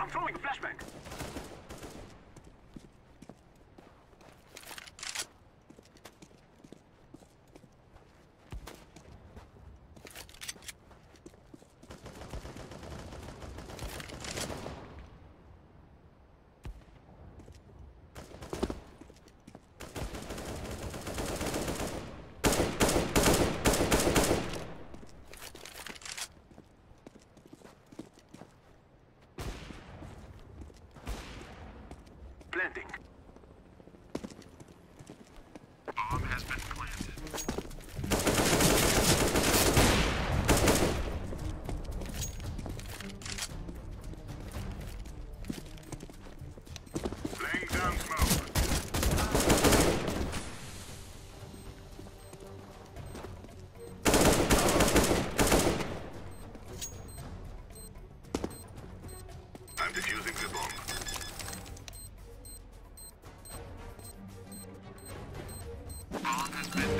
I'm throwing a flashbang. Planting. Bomb has been planted. Defusing the bomb. subscribe.